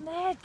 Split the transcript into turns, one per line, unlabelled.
Ned!